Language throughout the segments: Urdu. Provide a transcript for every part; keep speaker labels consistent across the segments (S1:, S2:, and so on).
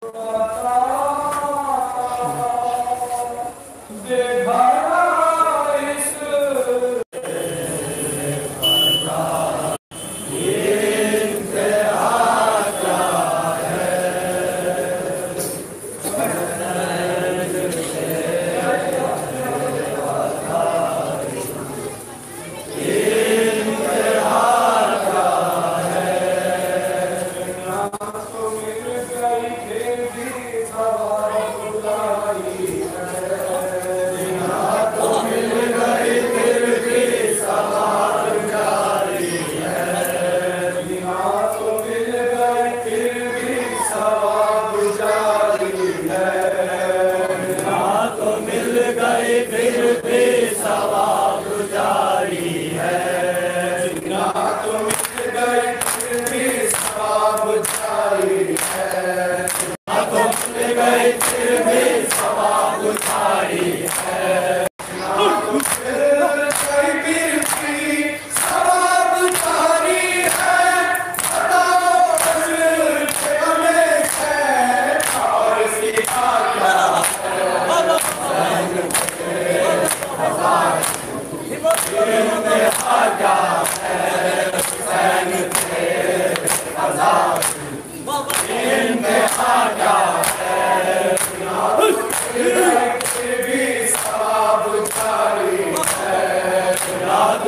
S1: 啊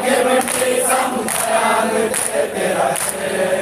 S1: Give me peace, I'm tired of it,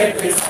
S1: get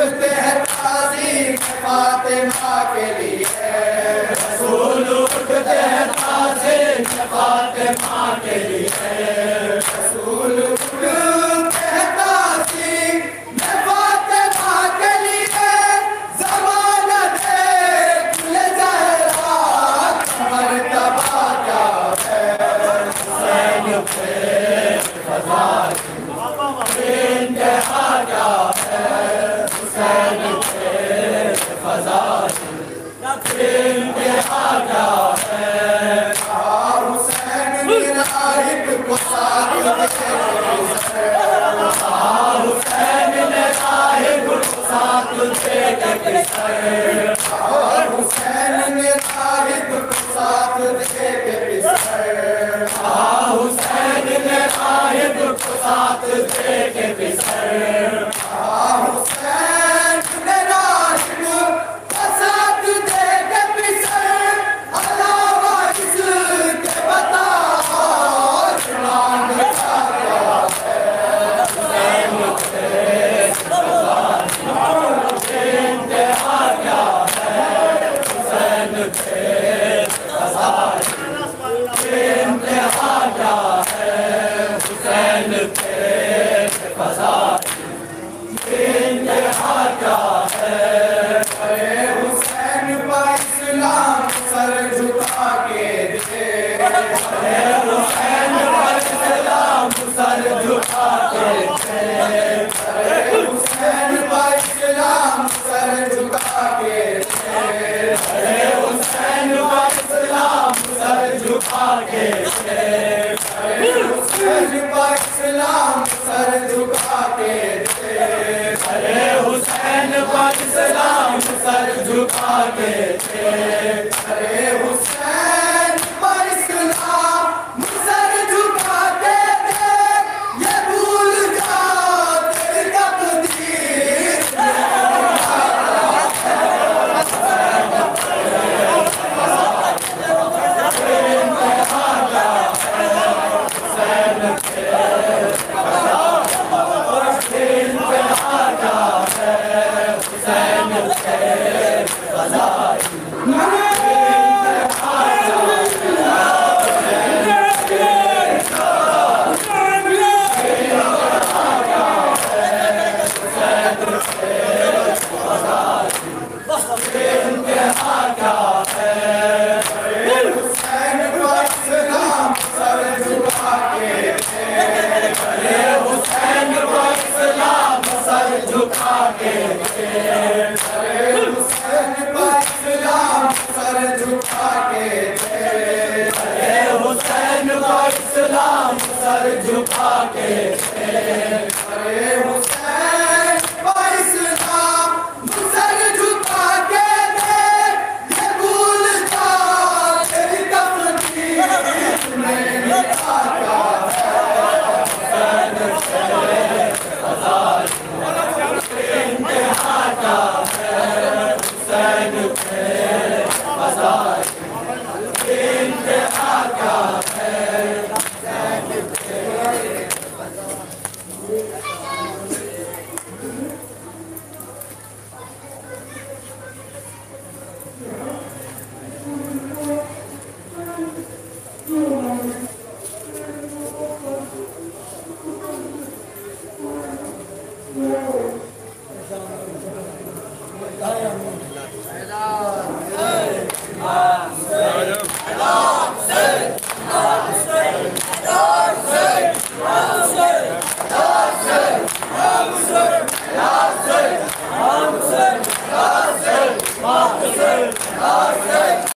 S1: گفتگو ہے فاطمہ کے لیے رسول اٹھتے ہیں تعظیم فاطمہ کے لیے فزاش يكفين بحاجة عروسين من القريب وصاحب Amen.